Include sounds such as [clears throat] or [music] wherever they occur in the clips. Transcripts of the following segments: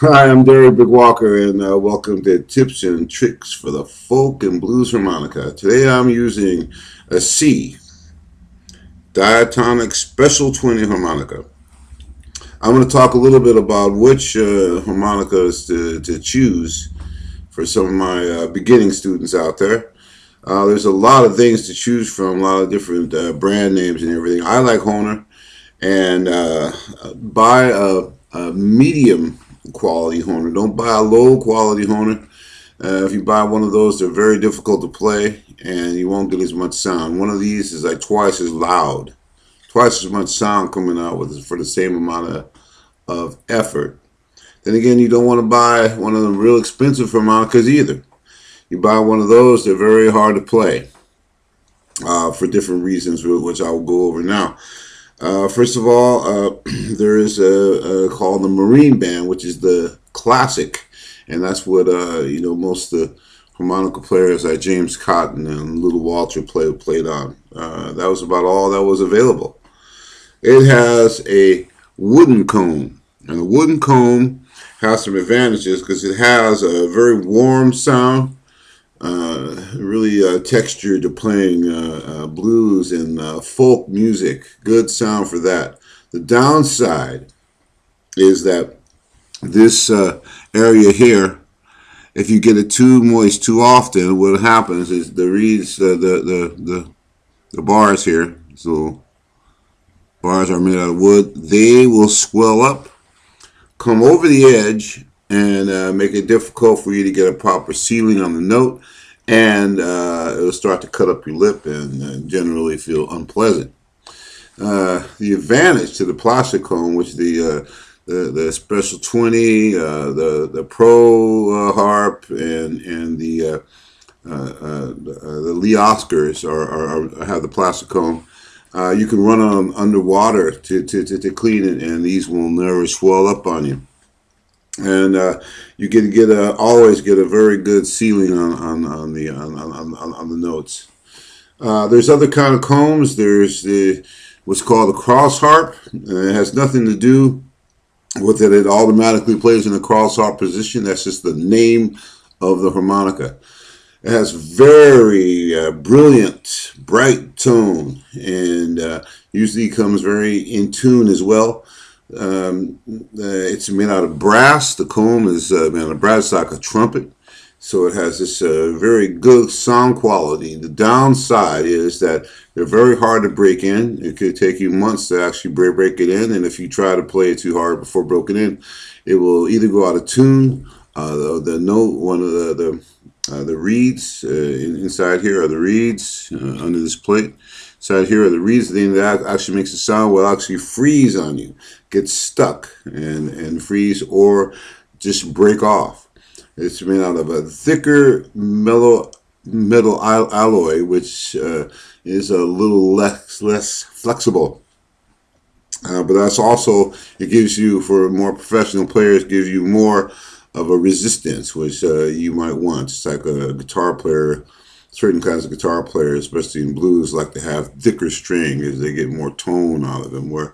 Hi, I'm Derrick Big Walker, and uh, welcome to Tips and Tricks for the Folk and Blues Harmonica. Today I'm using a C diatonic special 20 harmonica. I'm going to talk a little bit about which uh, harmonicas to, to choose for some of my uh, beginning students out there. Uh, there's a lot of things to choose from, a lot of different uh, brand names and everything. I like Hohner, and uh, buy a, a medium quality Hohner. Don't buy a low quality Hohner. Uh, if you buy one of those, they're very difficult to play and you won't get as much sound. One of these is like twice as loud, twice as much sound coming out with for the same amount of, of effort. Then again, you don't want to buy one of them real expensive harmonicas either. You buy one of those, they're very hard to play uh, for different reasons, which I will go over now. Uh, first of all, uh, [clears throat] there is a, a, called the Marine Band, which is the classic, and that's what uh, you know most the harmonica players like James Cotton and Little Walter play, played on. Uh, that was about all that was available. It has a wooden comb, and the wooden comb has some advantages because it has a very warm sound uh, really uh, textured to playing uh, uh blues and folk music. Good sound for that. The downside is that this area here, if you get it too moist too often, what happens is the reeds, the the the the bars here, so bars are made out of wood, they will swell up, come over the edge, and uh, make it difficult for you to get a proper sealing on the note and uh, it'll start to cut up your lip and uh, generally feel unpleasant. Uh, the advantage to the plastic comb, which the uh, the, the special 20, uh, the the pro harp, and and the the, the Lee Oskars are, are, are, have the plastic comb. you can run them underwater to, to, to, to clean it, and these will never swell up on you and uh, you can get a, always get a very good sealing on, on, on the on, on, on, the notes. Uh, there's other kind of combs. There's the what's called a cross harp. it has nothing to do with it. It automatically plays in the cross harp position. That's just the name of the harmonica. It has very uh, brilliant, bright tone, and uh, usually comes very in tune as well. Um, uh, it's made out of brass. The comb is uh, made out of brass like a trumpet. So it has this uh, very good sound quality. The downside is that they're very hard to break in. It could take you months to actually break, break it in. And if you try to play it too hard before broken in, it will either go out of tune. Uh, the, the, note, one of the, the uh, the reeds uh, inside here are the reeds under this plate. Inside here are the thing that actually makes the sound will actually freeze on you, get stuck and, and freeze or just break off. It's made out of a thicker mellow metal alloy, which uh, is a little less less flexible. Uh, but that's also it gives you for more professional players gives you more of a resistance, which uh, you might want. It's like a guitar player, certain kinds of guitar players, especially in blues, like to have thicker string as they get more tone out of them, where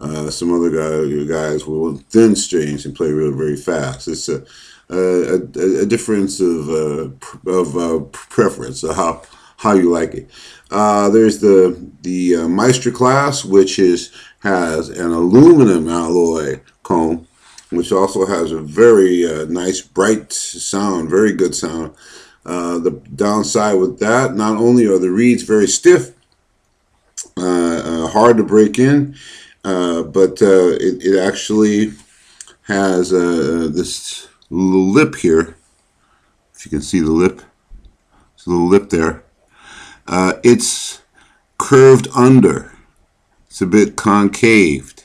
uh, some other guy, guys will thin strings and play really very fast. It's a, a, a difference of, uh, of uh, preference, of how, how you like it. Uh, there's the, the uh, Meister class, which is has an aluminum alloy comb which also has a very uh, nice, bright sound, very good sound. Uh, the downside with that, not only are the reeds very stiff, uh, uh hard to break in, uh, but uh, it, it, actually has this little lip here. If you can see the lip, it's a little lip there. it's curved under. It's a bit concaved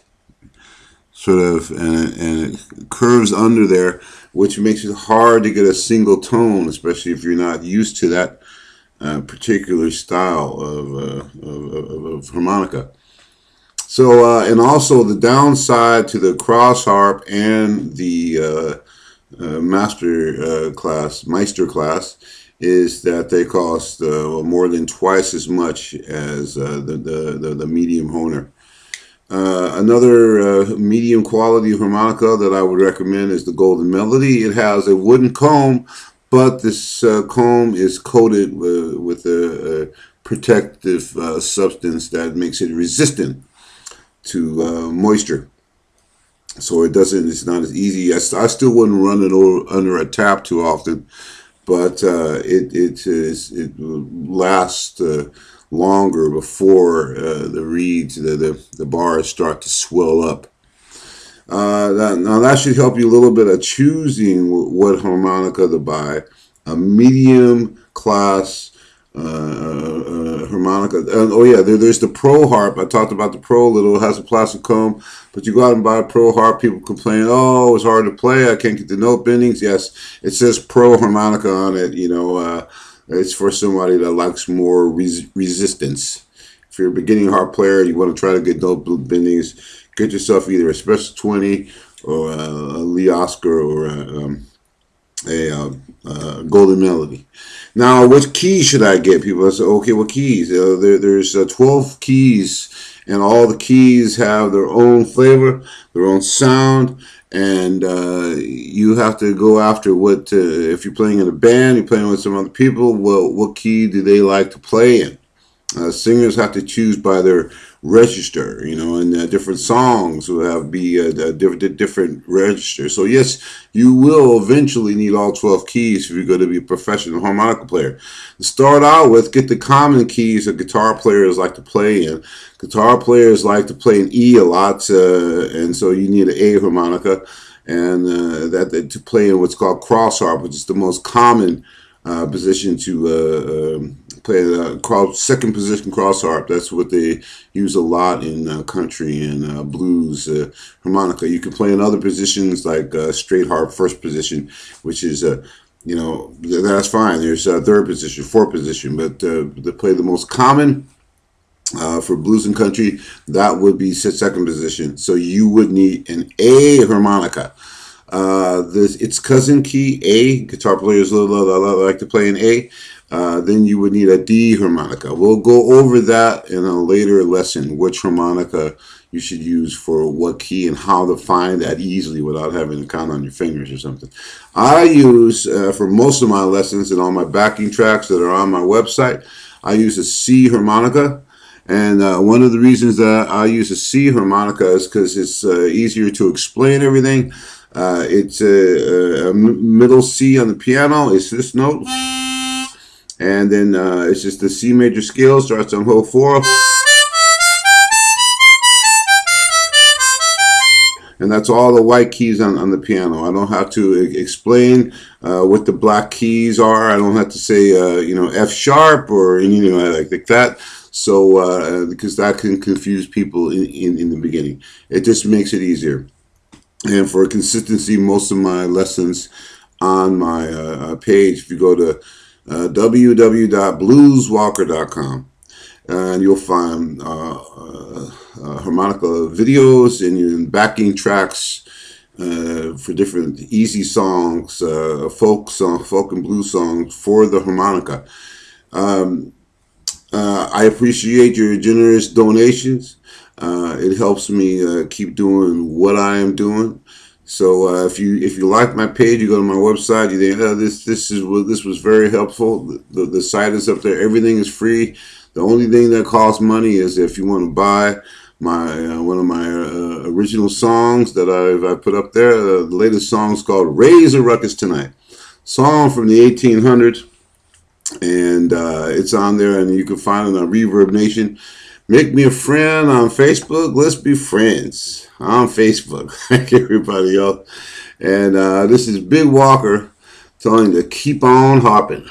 sort of, and, and it curves under there, which makes it hard to get a single tone, especially if you're not used to that uh, particular style of, uh, of, of, of, harmonica. So, uh, and also the downside to the cross harp and the uh, uh, master uh, class, Meister class, is that they cost more than twice as much as the, the, the, the medium Hohner. Uh, another uh, medium quality harmonica that I would recommend is the Golden Melody. It has a wooden comb, but this uh, comb is coated with a, a protective uh, substance that makes it resistant to uh, moisture. So it doesn't, it's not as easy. I, I still wouldn't run it over, under a tap too often, but it, it, is, it lasts longer before uh, the reeds, the, the, the bars start to swell up. Uh, that, now that should help you a little bit of choosing what harmonica to buy. A medium class uh, uh, harmonica. oh yeah, there, there's the Pro Harp. I talked about the Pro a little. It has a plastic comb, but you go out and buy a Pro Harp. People complain, oh, it's hard to play. I can't get the note bendings. Yes, it says Pro harmonica on it. You know uh, it's for somebody that likes more res resistance. If you're a beginning harp player, you want to try to get note bendings, get yourself either a Special 20 or a, Lee Oskar or a, um, a, a, uh, Golden Melody. Now, which keys should I get? People say, okay, what keys? Uh, there, there's uh, 12 keys, and all the keys have their own flavor, their own sound, and uh, you have to go after what uh, if you're playing in a band you're playing with some other people well what key do they like to play in uh, singers have to choose by their register, you know, and uh, different songs will have be a, a different different register. So yes, you will eventually need all 12 keys if you're going to be a professional harmonica player. To start out with, get the common keys that guitar players like to play in. Guitar players like to play an E a lot, uh, and so you need an A harmonica, and uh, that, that, to play in what's called cross harp, which is the most common uh, position to uh, um, play the cross, second position cross harp. That's what they use a lot in uh, country and uh, blues uh, harmonica. You can play in other positions like uh, straight harp, first position, which is uh, you know that's fine. There's a third position, fourth position, but to play the most common. for blues and country, that would be second position. So you would need an A harmonica. Uh, this its cousin key A. Guitar players like to play an A. Uh, then you would need a D harmonica. We'll go over that in a later lesson, which harmonica you should use for what key and how to find that easily without having to count on your fingers or something. I use, uh, for most of my lessons and all my backing tracks that are on my website, I use a C harmonica. And uh, one of the reasons that I use a C harmonica is because it's uh, easier to explain everything. Uh, it's a, a middle C on the piano. It's this note. And then uh, it's just the C major scale, starts on hole four. And that's all the white keys on, on the piano. I don't have to explain uh, what the black keys are. I don't have to say, uh, you know, F sharp or, like, like that. So, uh, because that can confuse people in, in, in the beginning. It just makes it easier. And for consistency, most of my lessons on my uh, uh, page, if you go to uh, www.blueswalker.com. And you'll find uh, uh, uh, harmonica videos and backing tracks uh, for different easy songs, uh, folk song, folk and blues songs for the harmonica. Um, I appreciate your generous donations. it helps me keep doing what I am doing. So uh, if you if you like my page, you go to my website. You think, oh, this this is this was very helpful. The, the, the site is up there. Everything is free. The only thing that costs money is if you want to buy my uh, one of my uh, original songs that I've I put up there. Uh, the latest song is called "Raise a Ruckus Tonight," song from the 1800s, and uh, it's on there, and you can find it on Reverb Nation. Make me a friend on Facebook. Let's be friends on Facebook. [laughs] Thank everybody else. And uh, this is Big Walker telling you to keep on hopping.